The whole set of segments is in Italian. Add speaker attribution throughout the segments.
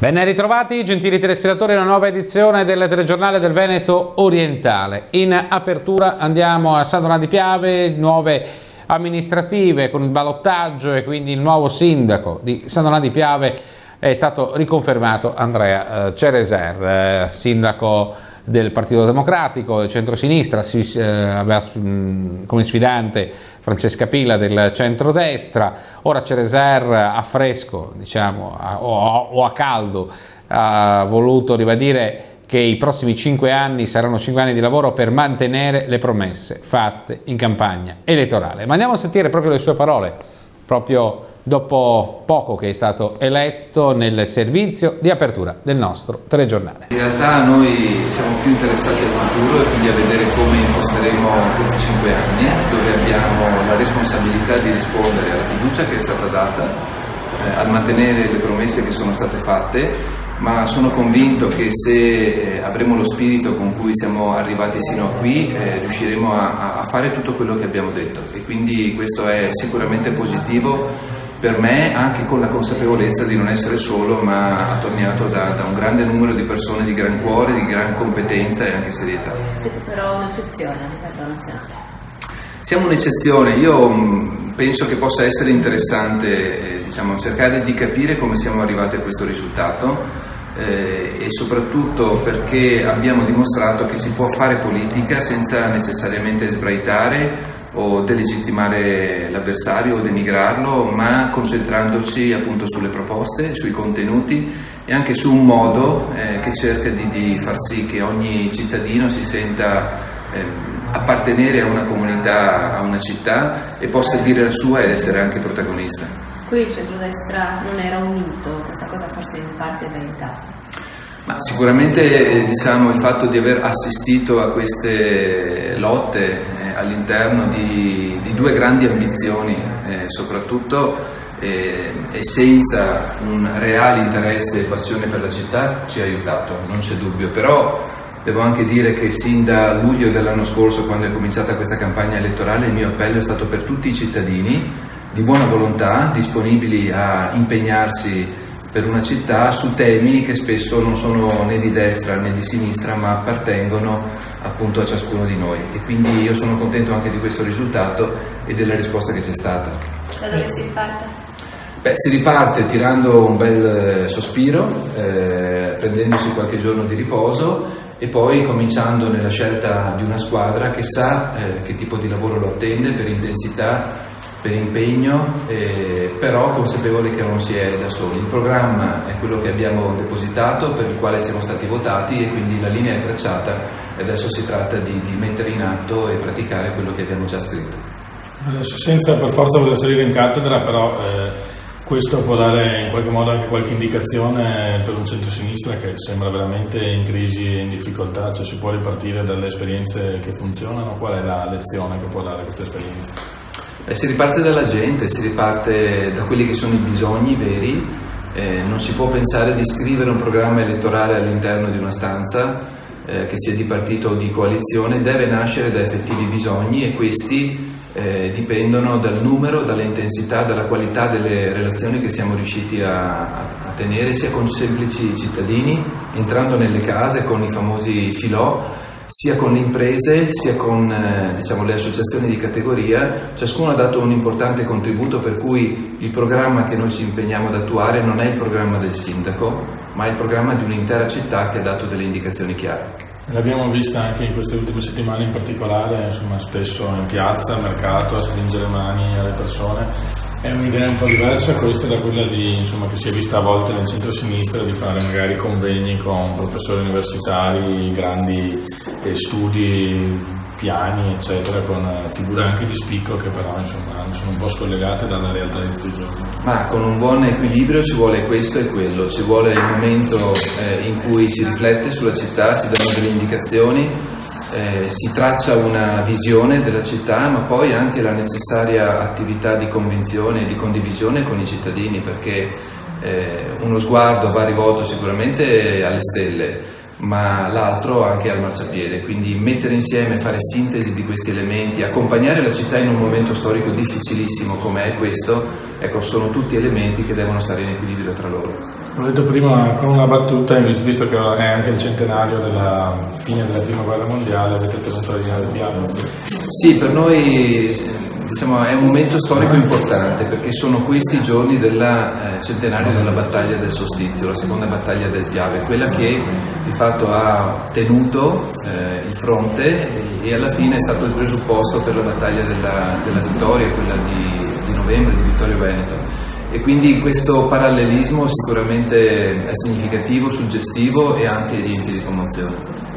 Speaker 1: Ben ritrovati gentili telespettatori una nuova edizione del telegiornale del Veneto orientale. In apertura andiamo a San Donato di Piave, nuove amministrative con il ballottaggio e quindi il nuovo sindaco di San Donato di Piave è stato riconfermato Andrea eh, Cereser, eh, sindaco del Partito Democratico, del centro-sinistra, si, eh, aveva mh, come sfidante Francesca Pila del centrodestra, ora Cereser a fresco diciamo, a, o, o, a caldo ha voluto ribadire che i prossimi cinque anni saranno cinque anni di lavoro per mantenere le promesse fatte in campagna elettorale. Ma andiamo a sentire proprio le sue parole, proprio dopo poco che è stato eletto nel servizio di apertura del nostro telegiornale.
Speaker 2: In realtà noi siamo più interessati al futuro e quindi a vedere come imposteremo questi cinque anni, dove abbiamo la responsabilità di rispondere alla fiducia che è stata data, eh, al mantenere le promesse che sono state fatte ma sono convinto che se eh, avremo lo spirito con cui siamo arrivati sino a qui eh, riusciremo a, a, fare tutto quello che abbiamo detto e quindi questo è sicuramente positivo per me anche con la consapevolezza di non essere solo ma attorniato da, da un grande numero di persone di gran cuore, di gran competenza e anche serietà.
Speaker 3: Siete però un'eccezione a livello nazionale.
Speaker 2: Siamo un'eccezione, io mm, penso che possa essere interessante eh, diciamo, cercare di capire come siamo arrivati a questo risultato eh, e soprattutto perché abbiamo dimostrato che si può fare politica senza necessariamente sbraitare o delegittimare l'avversario o denigrarlo, ma concentrandoci appunto sulle proposte, sui contenuti e anche su un modo eh, che cerca di, di, far sì che ogni cittadino si senta eh, appartenere a una comunità, a una città e possa dire la sua ed essere anche protagonista.
Speaker 3: Qui il centrodestra non era unito, questa cosa forse in parte è verità.
Speaker 2: Ma sicuramente eh, diciamo, il fatto di aver assistito a queste lotte eh, all'interno di, di, due grandi ambizioni, eh, soprattutto eh, e senza un reale interesse e passione per la città, ci ha aiutato, non c'è dubbio. Però devo anche dire che sin da luglio dell'anno scorso, quando è cominciata questa campagna elettorale, il mio appello è stato per tutti i cittadini di buona volontà, disponibili a impegnarsi per una città su temi che spesso non sono né di destra né di sinistra ma appartengono appunto a ciascuno di noi e quindi io sono contento anche di questo risultato e della risposta che c'è stata.
Speaker 3: Da dove si riparte?
Speaker 2: Beh, si riparte tirando un bel sospiro, eh, prendendosi qualche giorno di riposo e poi cominciando nella scelta di una squadra che sa eh, che tipo di lavoro lo attende per intensità per impegno, eh, però consapevoli che non si è da soli. Il programma è quello che abbiamo depositato, per il quale siamo stati votati e quindi la linea è tracciata e adesso si tratta di, di mettere in atto e praticare quello che abbiamo già scritto.
Speaker 4: Adesso, senza per forza voler salire in cattedra, però eh, questo può dare in qualche modo anche qualche indicazione per un centro-sinistra che sembra veramente in crisi e in difficoltà, cioè si può ripartire dalle esperienze che funzionano, qual è la lezione che può dare questa esperienza?
Speaker 2: Eh, si riparte dalla gente, si riparte da quelli che sono i bisogni veri, eh, non si può pensare di scrivere un programma elettorale all'interno di una stanza, eh, che sia di partito o di coalizione, deve nascere da effettivi bisogni e questi eh, dipendono dal numero, dall'intensità, dalla qualità delle relazioni che siamo riusciti a, a tenere sia con semplici cittadini, entrando nelle case con i famosi filò, sia con le imprese sia con eh, diciamo, le associazioni di categoria, ciascuno ha dato un importante contributo per cui il programma che noi ci impegniamo ad attuare non è il programma del sindaco, ma è il programma di un'intera città che ha dato delle indicazioni chiare.
Speaker 4: L'abbiamo vista anche in queste ultime settimane in particolare, insomma, spesso in piazza, al mercato, a stringere mani alle persone è un'idea un po' diversa questa da quella di, insomma, che si è vista a volte nel centro-sinistra di fare magari convegni con professori universitari, grandi eh, studi, piani, eccetera, con eh, figure anche di spicco che però insomma, sono un po' scollegate dalla realtà di tutti i giorni.
Speaker 2: Ma con un buon equilibrio ci vuole questo e quello, ci vuole il momento eh, in cui si riflette sulla città, si danno delle indicazioni eh, si traccia una visione della città, ma poi anche la necessaria attività di convinzione e di condivisione con i cittadini, perché eh, uno sguardo va rivolto sicuramente alle stelle, ma l'altro anche al marciapiede, quindi mettere insieme, fare sintesi di questi elementi, accompagnare la città in un momento storico difficilissimo come è questo, ecco, sono tutti elementi che devono stare in equilibrio tra loro.
Speaker 4: L'ho detto prima con una battuta, visto che è anche il centenario della fine della prima guerra mondiale, avete tenuto la linea del piano.
Speaker 2: Sì, per noi diciamo, è un momento storico importante perché sono questi i giorni del eh, centenario della battaglia del solstizio, la seconda battaglia del Piave, quella che di fatto ha tenuto eh, il fronte e alla fine è stato il presupposto per la battaglia della, della vittoria, quella di novembre, di Vittorio Veneto. E quindi questo parallelismo sicuramente è significativo, suggestivo e anche riempie di commozione.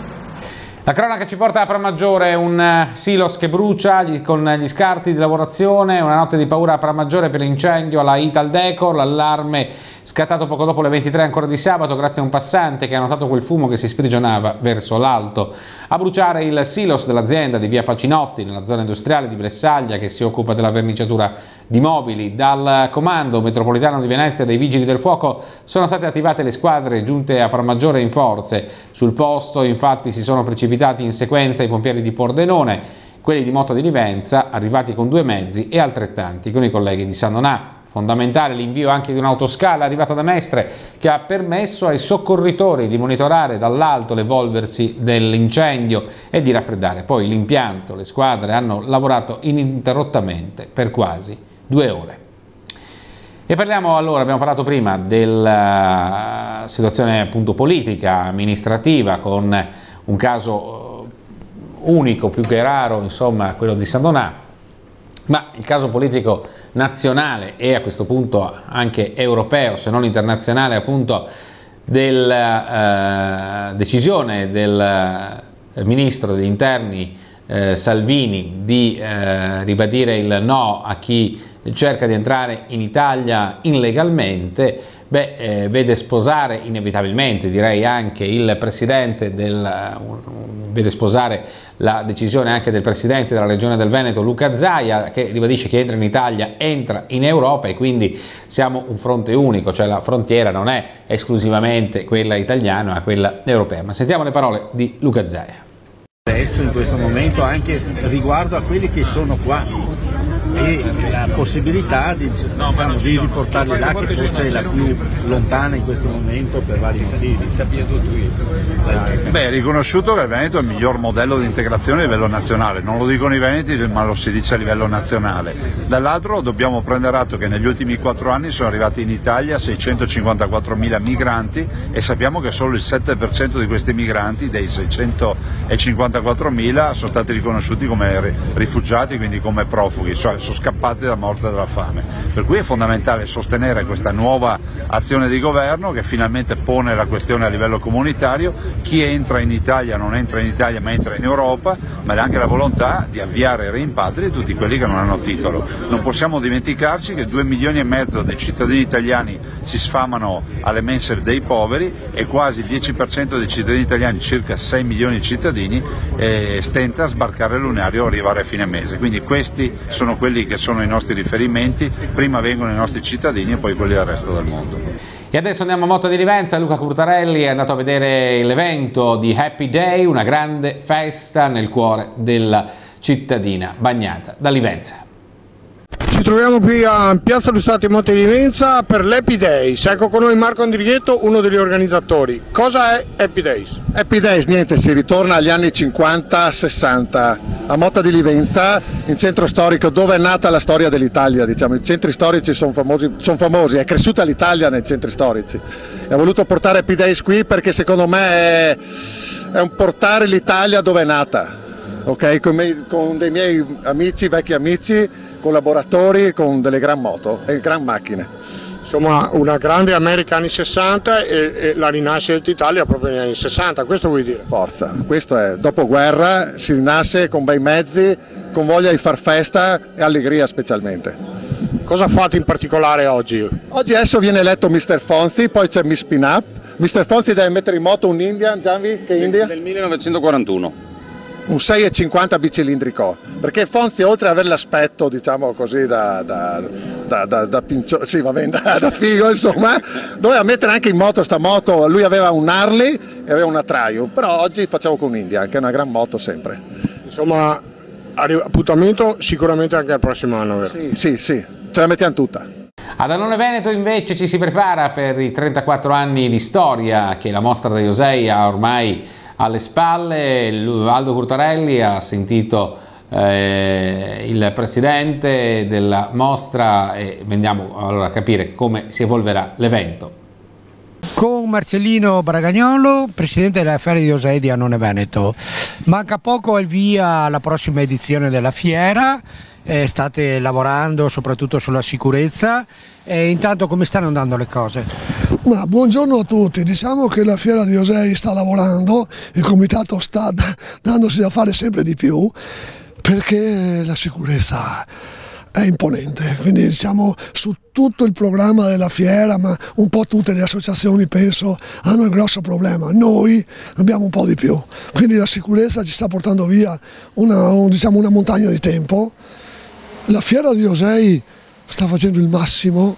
Speaker 1: La cronaca ci porta a Pramaggiore, un eh, silos che brucia con gli scarti di lavorazione, una notte di paura a Pramaggiore per l'incendio alla Ital Decor, l'allarme scattato poco dopo le 23 ancora di sabato grazie a un passante che ha notato quel fumo che si sprigionava verso l'alto. A bruciare il silos dell'azienda di via Pacinotti nella zona industriale di Bressaglia che si occupa della verniciatura di mobili. Dal comando metropolitano di Venezia dei Vigili del Fuoco sono state attivate le squadre giunte a Parmaggiore in forze. Sul posto infatti si sono precipitati in sequenza i pompieri di Pordenone, quelli di Motta di Livenza, arrivati con due mezzi, e altrettanti con i colleghi di San Donà. Fondamentale l'invio anche di un'autoscala arrivata da Mestre che ha permesso ai soccorritori di monitorare dall'alto l'evolversi dell'incendio e di raffreddare poi l'impianto. Le squadre hanno lavorato ininterrottamente per quasi due ore. E parliamo allora, abbiamo parlato prima della situazione appunto politica, amministrativa, con un caso unico, più che raro, insomma, quello di San Donà, ma il caso politico nazionale e a questo punto anche europeo, se non internazionale, appunto della eh, decisione del eh, ministro degli interni eh, Salvini di eh, ribadire il no a chi cerca di entrare in Italia illegalmente, beh, eh, vede sposare inevitabilmente, direi anche il presidente del, vede sposare la decisione anche del presidente della regione del Veneto Luca Zaia che ribadisce che entra in Italia entra in Europa e quindi siamo un fronte unico, cioè la frontiera non è esclusivamente quella italiana ma quella europea. Ma sentiamo le parole di Luca Zaia.
Speaker 5: Adesso in questo momento anche riguardo a quelli che sono qua e la possibilità di, diciamo, di riportarli là che forse è la più lontana in questo momento per vari motivi.
Speaker 6: Beh, è riconosciuto che il Veneto è il miglior modello di integrazione a livello nazionale, non lo dicono i Veneti ma lo si dice a livello nazionale. Dall'altro dobbiamo prendere atto che negli ultimi quattro anni sono arrivati in Italia 654.000 migranti e sappiamo che solo il 7% di questi migranti, dei 654.000, sono stati riconosciuti come rifugiati, quindi come profughi, cioè sono scappati dalla morte e dalla fame. Per cui è fondamentale sostenere questa nuova azione di governo che finalmente pone la questione a livello comunitario, chi entra in Italia non entra in Italia ma entra in Europa, ma è anche la volontà di avviare i rimpatri di tutti quelli che non hanno titolo. Non possiamo dimenticarci che 2 milioni e mezzo dei cittadini italiani si sfamano alle mense dei poveri e quasi il 10% dei cittadini italiani, circa 6 milioni di cittadini, eh, stenta a sbarcare l'unario e arrivare a fine mese. Quindi questi sono quelli che sono i nostri riferimenti, prima vengono i nostri cittadini e poi quelli del resto del mondo.
Speaker 1: E adesso andiamo a Moto di Livenza, Luca Curtarelli è andato a vedere l'evento di Happy Day, una grande festa nel cuore della cittadina bagnata da Livenza.
Speaker 7: Ci troviamo qui a Piazza Lussati Monte di Livenza per l'Happy Days. Ecco con noi Marco Andrighetto, uno degli organizzatori. Cosa è Happy Days?
Speaker 8: Happy Days, niente, si ritorna agli anni 50-60 a Motta di Livenza, in centro storico dove è nata la storia dell'Italia. Diciamo. I centri storici sono famosi, son famosi, è cresciuta l'Italia nei centri storici. E ho voluto portare Happy Days qui perché secondo me è, è un portare l'Italia dove è nata. Okay? Con, me, con dei miei amici, vecchi amici, collaboratori con delle gran moto e gran macchine.
Speaker 7: Insomma una grande America anni 60 e, e la rinascita d'Italia proprio negli anni 60, questo vuoi dire?
Speaker 8: Forza, questo è, dopo guerra si rinasce con bei mezzi, con voglia di far festa e allegria specialmente.
Speaker 7: Cosa fate in particolare oggi?
Speaker 8: Oggi adesso viene eletto Mr. Fonzi, poi c'è Miss Pin-Up. Mr. Fonzi deve mettere in moto un Indian, Gianvi, che India?
Speaker 9: Nel 1941
Speaker 8: un 6,50 bicilindrico perché Fonzi oltre ad avere l'aspetto diciamo così da, da, da, da, da pincio, sì, vabbè, da, da figo insomma doveva mettere anche in moto sta moto lui aveva un Harley e aveva una Traio però oggi facciamo con India che è una gran moto sempre
Speaker 7: insomma appuntamento sicuramente anche al prossimo anno vero?
Speaker 8: sì sì sì ce la mettiamo tutta
Speaker 1: Ad Anone Veneto invece ci si prepara per i 34 anni di storia che la mostra da Iosei ha ormai alle spalle. Aldo Curtarelli ha sentito eh, il presidente della mostra e andiamo allora a capire come si evolverà l'evento.
Speaker 9: Con Marcellino Bragagnolo, presidente della Fiera di Osei di Annone Veneto. Manca poco al via la prossima edizione della fiera, eh, state lavorando soprattutto sulla sicurezza. E intanto come stanno andando le cose?
Speaker 10: Ma, buongiorno a tutti, diciamo che la fiera di Osei sta lavorando, il comitato sta dandosi da fare sempre di più perché la sicurezza è imponente, quindi diciamo su tutto il programma della fiera, ma un po' tutte le associazioni penso hanno il grosso problema, noi abbiamo un po' di più, quindi la sicurezza ci sta portando via una, un, diciamo, una montagna di tempo, la fiera di Osei sta facendo il massimo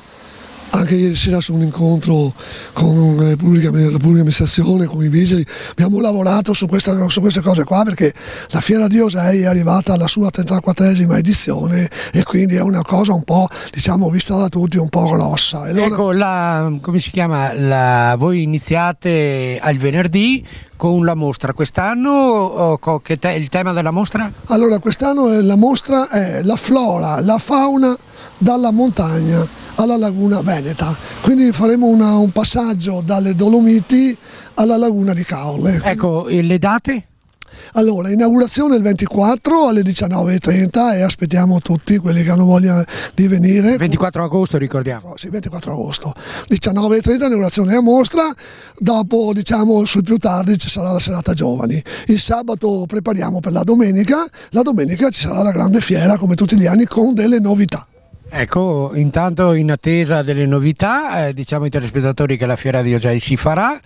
Speaker 10: anche ieri sera su un incontro con la pubblica, la pubblica amministrazione, con i vigili, abbiamo lavorato su, questa, su, queste cose qua perché la Fiera di Osei è arrivata alla sua 34esima edizione e quindi è una cosa un po', diciamo, vista da tutti, un po' grossa.
Speaker 9: Allora... Ecco, la, come si chiama? La, voi iniziate al venerdì con la mostra. Quest'anno che te, il tema della mostra?
Speaker 10: Allora, quest'anno la mostra è la flora, la fauna dalla montagna alla laguna Veneta. Quindi faremo una, un passaggio dalle Dolomiti alla laguna di Caorle.
Speaker 9: Ecco, le date?
Speaker 10: Allora, inaugurazione il 24 alle 19.30 e aspettiamo tutti quelli che hanno voglia di venire.
Speaker 9: 24 agosto ricordiamo.
Speaker 10: Sì, 24 agosto. 19.30 inaugurazione della mostra, dopo diciamo sul più tardi ci sarà la serata giovani. Il sabato prepariamo per la domenica, la domenica ci sarà la grande fiera come tutti gli anni con delle novità.
Speaker 9: Ecco, intanto in attesa delle novità, eh, diciamo ai telespettatori che la fiera di Oggi si farà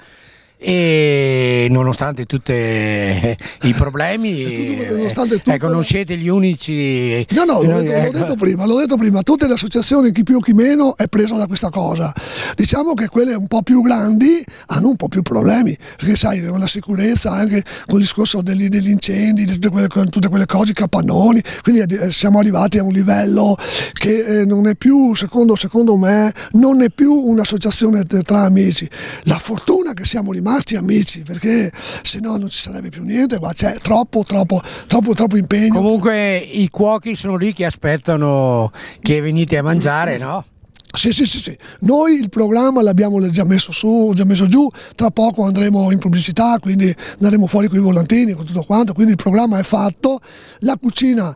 Speaker 9: e nonostante tutti i problemi tutto, ecco, non siete gli unici
Speaker 10: no no l'ho, detto, ecco. l'ho detto prima l'ho detto prima tutte le associazioni chi più chi meno è presa da questa cosa diciamo che quelle un po' più grandi hanno un po' più problemi perché sai con la sicurezza anche con il discorso degli, degli incendi di tutte quelle, tutte quelle cose capannoni quindi eh, siamo arrivati a un livello che eh, non è più secondo, secondo me non è più un'associazione tra amici la fortuna che siamo rimasti rimasti amici perché se no non ci sarebbe più niente, ma c'è troppo, troppo, troppo, troppo impegno.
Speaker 9: Comunque i cuochi sono lì che aspettano che venite a mangiare, no?
Speaker 10: Sì, sì, sì, sì, noi il programma l'abbiamo già messo su, già messo giù, tra poco andremo in pubblicità, quindi andremo fuori con i volantini, con tutto quanto, quindi il programma è fatto, la cucina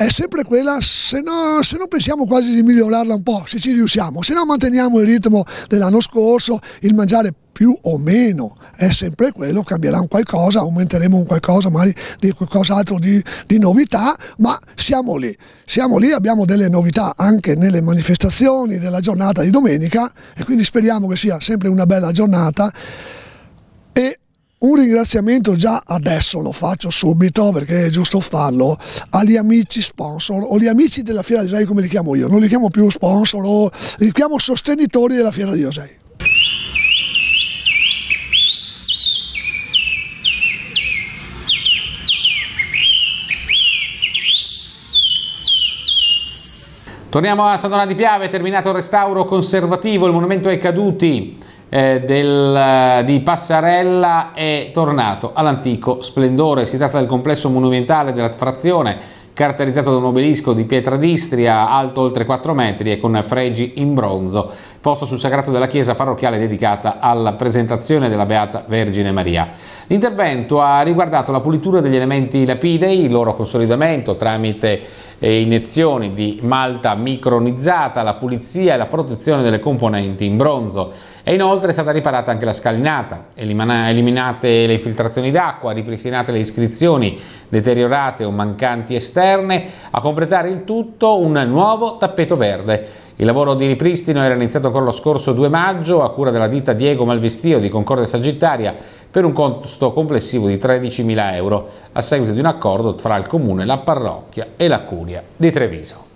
Speaker 10: è sempre quella, se no, se no pensiamo quasi di migliorarla un po', se ci riusciamo, se no manteniamo il ritmo dell'anno scorso, il mangiare più o meno è sempre quello, cambierà un qualcosa, aumenteremo un qualcosa, magari di qualcos'altro di, di novità, ma siamo lì, siamo lì, abbiamo delle novità anche nelle manifestazioni della giornata di domenica e quindi speriamo che sia sempre una bella giornata un ringraziamento già adesso lo faccio subito perché è giusto farlo agli amici sponsor o gli amici della Fiera di Osei come li chiamo io, non li chiamo più sponsor, li chiamo sostenitori della Fiera di Osei.
Speaker 1: Torniamo a San Donato di Piave, terminato il restauro conservativo, il monumento ai caduti eh, del, di Passarella è tornato all'antico splendore. Si tratta del complesso monumentale della frazione caratterizzato da un obelisco di pietra d'Istria alto oltre 4 metri e con fregi in bronzo, posto sul sagrato della chiesa parrocchiale dedicata alla presentazione della Beata Vergine Maria. L'intervento ha riguardato la pulitura degli elementi lapidei, il loro consolidamento tramite e iniezioni di malta micronizzata, la pulizia e la protezione delle componenti in bronzo e inoltre è stata riparata anche la scalinata, eliminate le infiltrazioni d'acqua, ripristinate le iscrizioni deteriorate o mancanti esterne, a completare il tutto un nuovo tappeto verde il lavoro di ripristino era iniziato ancora lo scorso 2 maggio a cura della ditta Diego Malvestio di Concordia Sagittaria per un costo complessivo di 13.000 euro a seguito di un accordo tra il Comune, la parrocchia e la Curia di Treviso.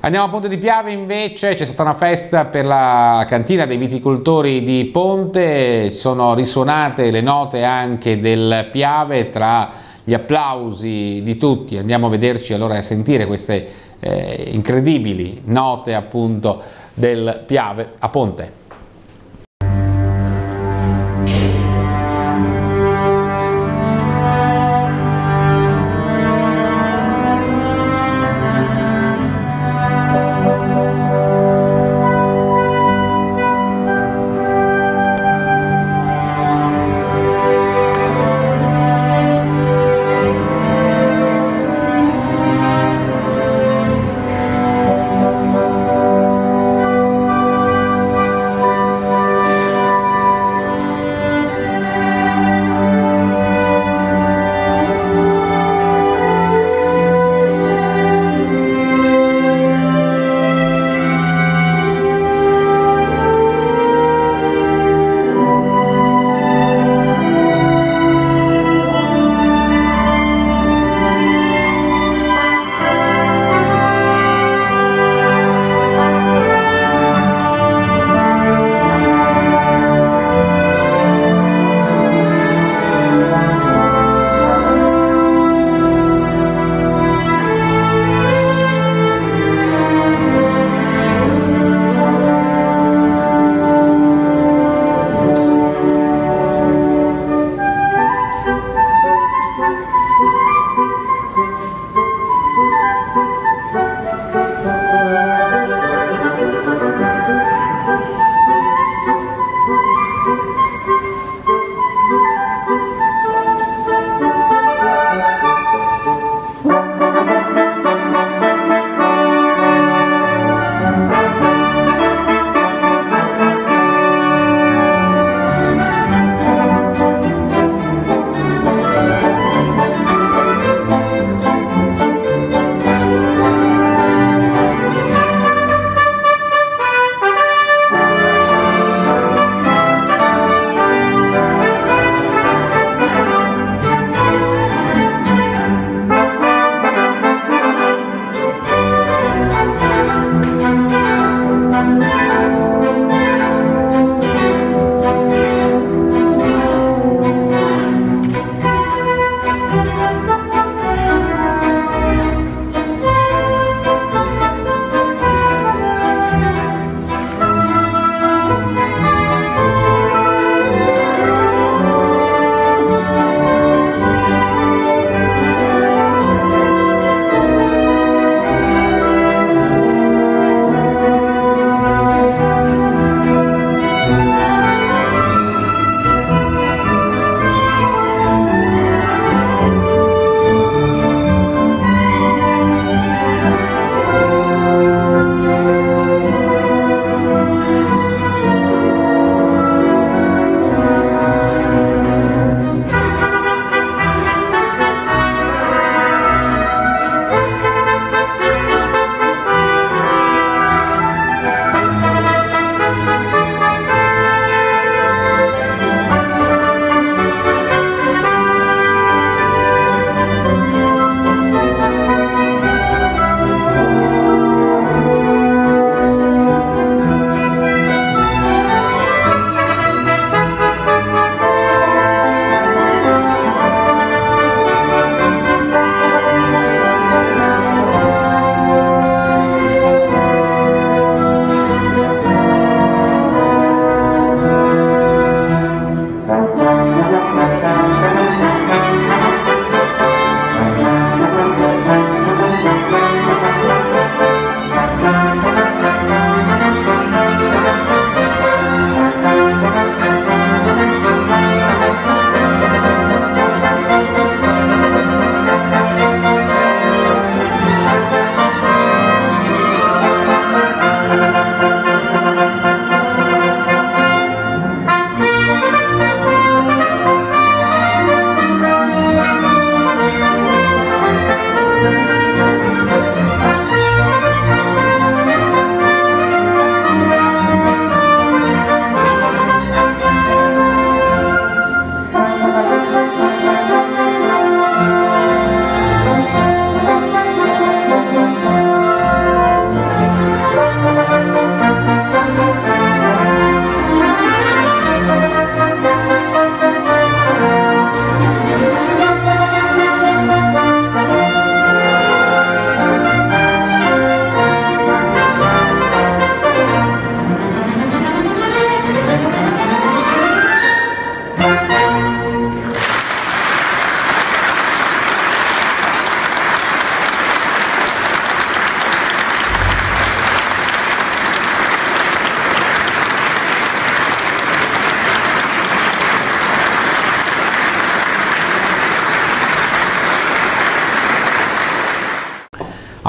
Speaker 1: Andiamo a Ponte di Piave invece, c'è stata una festa per la cantina dei viticoltori di Ponte, sono risuonate le note anche del Piave tra gli applausi di tutti, andiamo a vederci allora a sentire queste eh, incredibili note appunto del Piave a Ponte.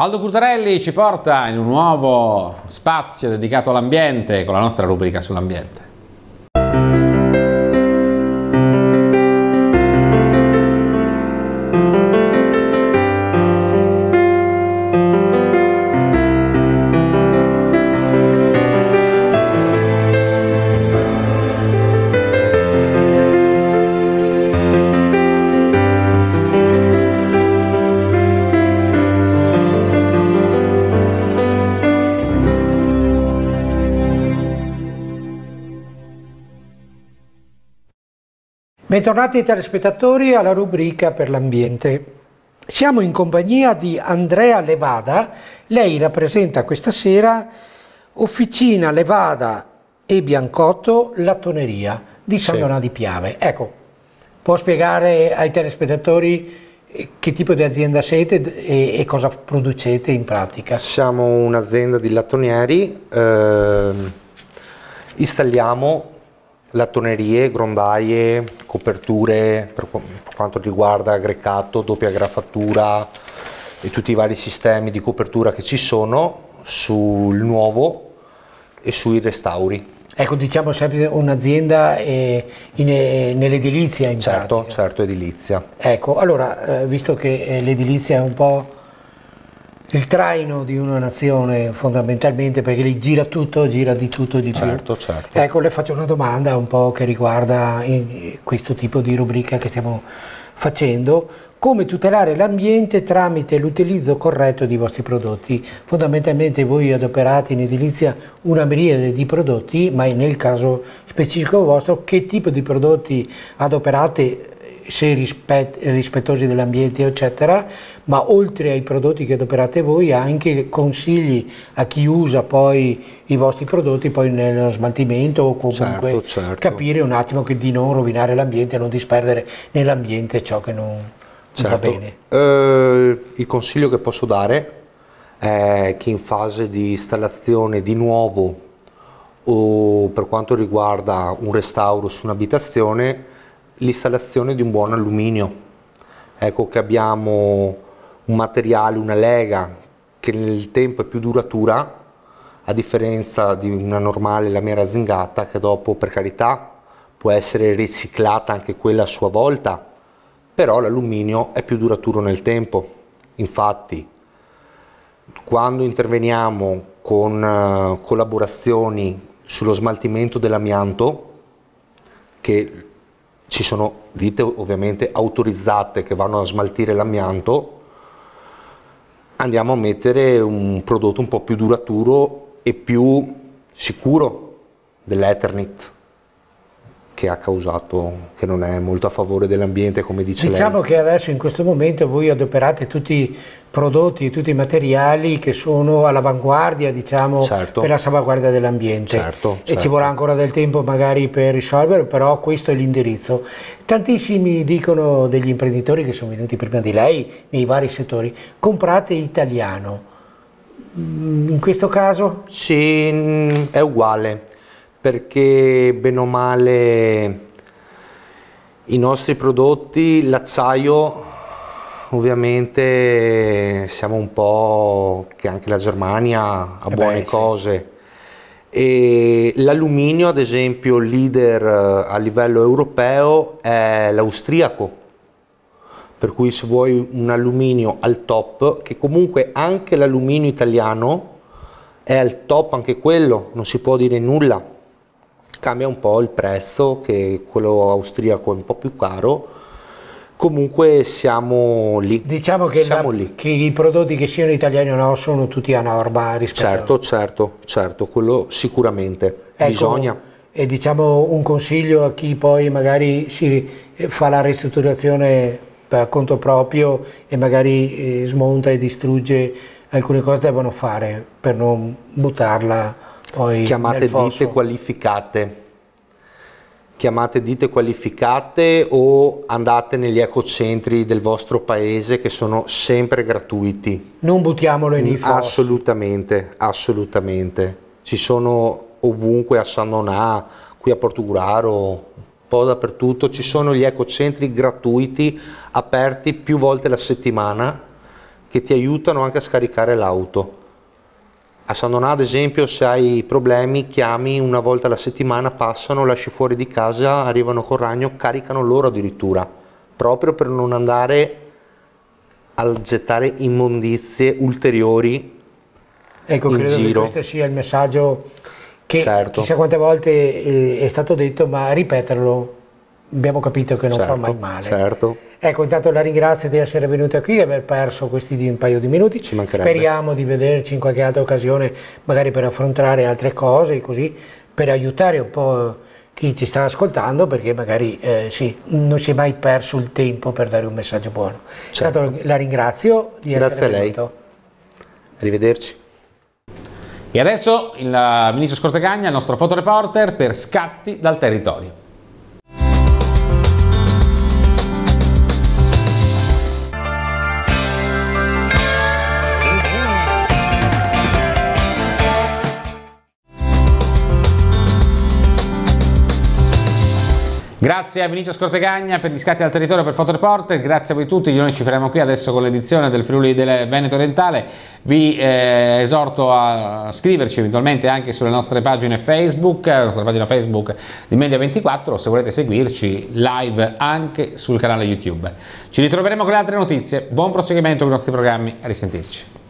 Speaker 1: Aldo Cutarelli ci porta in un nuovo spazio dedicato all'ambiente con la nostra rubrica sull'ambiente.
Speaker 9: Bentornati telespettatori alla rubrica per l'ambiente. Siamo in compagnia di Andrea Levada, lei rappresenta questa sera Officina Levada e Biancotto Lattoneria di San
Speaker 11: Sì.
Speaker 9: Donato di Piave. Ecco, può spiegare ai telespettatori eh, che tipo di azienda siete e, e cosa producete in pratica?
Speaker 11: Siamo un'azienda di lattonieri, ehm, installiamo lattonerie, grondaie, coperture per, per quanto riguarda grecato, doppia graffatura e tutti i vari sistemi di copertura che ci sono sul nuovo e sui restauri.
Speaker 9: Ecco, diciamo sempre un'azienda eh, eh, nell'edilizia in
Speaker 11: Certo,
Speaker 9: pratica.
Speaker 11: certo, edilizia.
Speaker 9: Ecco, allora, eh, visto che eh, l'edilizia è un po' il traino di una nazione fondamentalmente perché lì gira tutto, gira di tutto e di
Speaker 11: Certo,
Speaker 9: più.
Speaker 11: certo.
Speaker 9: Ecco, le faccio una domanda un po' che riguarda questo tipo di rubrica che stiamo facendo. Come tutelare l'ambiente tramite l'utilizzo corretto di vostri prodotti? Fondamentalmente voi adoperate in edilizia una miriade di prodotti, ma nel caso specifico vostro che tipo di prodotti adoperate se rispet- rispettosi dell'ambiente eccetera, ma oltre ai prodotti che adoperate voi anche consigli a chi usa poi i vostri prodotti poi nello smaltimento o comunque
Speaker 11: Certo, certo.
Speaker 9: capire un attimo che di non rovinare l'ambiente, non disperdere nell'ambiente ciò che non, non va
Speaker 11: Certo.
Speaker 9: bene.
Speaker 11: Eh, il consiglio che posso dare è che in fase di installazione di nuovo o per quanto riguarda un restauro su un'abitazione, l'installazione di un buon alluminio. Ecco che abbiamo un materiale, una lega che nel tempo è più duratura, a differenza di una normale lamiera zingata che dopo per carità può essere riciclata anche quella a sua volta, però l'alluminio è più duraturo nel tempo. Infatti, quando interveniamo con eh, collaborazioni sullo smaltimento dell'amianto, che ci sono ditte ovviamente autorizzate che vanno a smaltire l'amianto, andiamo a mettere un prodotto un po' più duraturo e più sicuro dell'Eternit che ha causato, che non è molto a favore dell'ambiente come dice
Speaker 9: Diciamo
Speaker 11: lei.
Speaker 9: che adesso in questo momento voi adoperate tutti i prodotti, tutti i materiali che sono all'avanguardia diciamo,
Speaker 11: Certo.
Speaker 9: per la salvaguardia dell'ambiente
Speaker 11: Certo,
Speaker 9: e ci
Speaker 11: certo.
Speaker 9: vorrà ancora del tempo magari per risolvere, però questo è l'indirizzo. Tantissimi dicono degli imprenditori che sono venuti prima di lei nei vari settori, comprate italiano. Mm, In questo caso?
Speaker 11: Sì, è uguale, perché bene o male i nostri prodotti, l'acciaio, ovviamente siamo un po' che anche la Germania ha
Speaker 9: Eh beh,
Speaker 11: buone
Speaker 9: sì.
Speaker 11: cose. E l'alluminio, ad esempio, leader eh, a livello europeo è l'austriaco. Per cui se vuoi un alluminio al top, che comunque anche l'alluminio italiano è al top anche quello, non si può dire nulla. Cambia un po' il prezzo, che quello austriaco è un po' più caro. Comunque siamo lì.
Speaker 9: Diciamo che,
Speaker 11: siamo
Speaker 9: la-
Speaker 11: lì.
Speaker 9: che i prodotti che siano italiani o no sono tutti a norma rispetto
Speaker 11: Certo, certo, certo, quello sicuramente.
Speaker 9: Ecco,
Speaker 11: Bisogna.
Speaker 9: E diciamo un consiglio a chi poi magari si eh, fa la ristrutturazione per conto proprio e magari eh, smonta e distrugge alcune cose devono fare per non buttarla poi
Speaker 11: chiamate ditte qualificate. Chiamate ditte qualificate o andate negli ecocentri del vostro paese che sono sempre gratuiti.
Speaker 9: Non buttiamolo nei fossi.
Speaker 11: Assolutamente, assolutamente. Ci sono ovunque a San Donà, qui a Portugruaro, un po' dappertutto, ci sono gli ecocentri gratuiti aperti più volte la settimana che ti aiutano anche a scaricare l'auto. A San Donà, ad esempio, se hai problemi, chiami una volta alla settimana, passano, lasci fuori di casa, arrivano col ragno, caricano loro addirittura, proprio per non andare a gettare immondizie ulteriori
Speaker 9: ecco,
Speaker 11: in
Speaker 9: credo
Speaker 11: giro.
Speaker 9: che questo sia il messaggio che
Speaker 11: Certo.
Speaker 9: chissà quante volte eh, è stato detto, ma ripeterlo abbiamo capito che non fa
Speaker 11: Certo,
Speaker 9: mai male.
Speaker 11: certo.
Speaker 9: Ecco, intanto la ringrazio di essere venuta qui e aver perso questi di un paio di minuti.
Speaker 11: Ci.
Speaker 9: Speriamo di vederci in qualche altra occasione, magari per affrontare altre cose, così per aiutare un po' chi ci sta ascoltando, perché magari eh, sì, non si è mai perso il tempo per dare un messaggio buono.
Speaker 11: Certo.
Speaker 9: Intanto la ringrazio di
Speaker 11: Grazie
Speaker 9: essere
Speaker 11: a lei.
Speaker 9: venuto.
Speaker 11: Arrivederci.
Speaker 1: E adesso il eh, ministro Scortegagna, il nostro fotoreporter per scatti dal territorio. Grazie a Vinicio Scortegagna per gli scatti al territorio per Fotoreporter, grazie a voi tutti, noi ci faremo qui adesso con l'edizione del Friuli del Veneto Orientale, vi eh, esorto a scriverci eventualmente anche sulle nostre pagine Facebook, la nostra pagina Facebook di Media24 se volete seguirci live anche sul canale YouTube. Ci ritroveremo con le altre notizie, buon proseguimento con i nostri programmi, a risentirci.